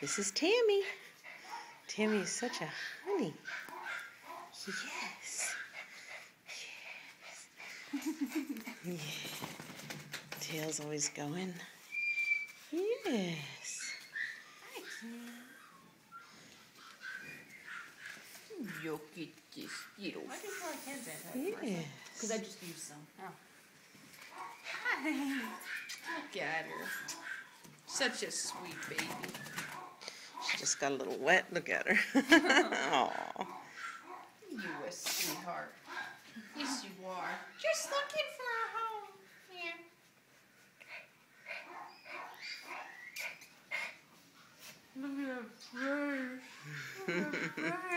This is Tammy. Tammy is such a honey. Yes. Yes. yeah. Tail's always going. Yes. Yo, get this little. Why do you like hands at Yes. Because I just used some. Oh. Hi. Look at her. Such a sweet baby just got a little wet. Look at her. Aww. You a sweetheart. Yes, you are. Just looking for a home. Yeah. Look at her face.